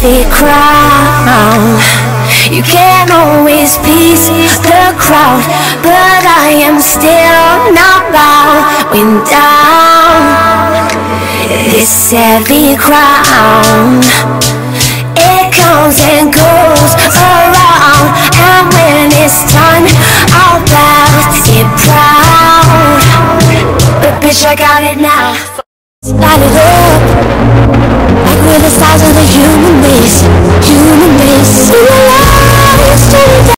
heavy crown. You can't always please the crowd, but I am still not bowing down. This heavy crown, it comes and goes around, and when it's time, I'll bow it proud. But bitch, I got it now.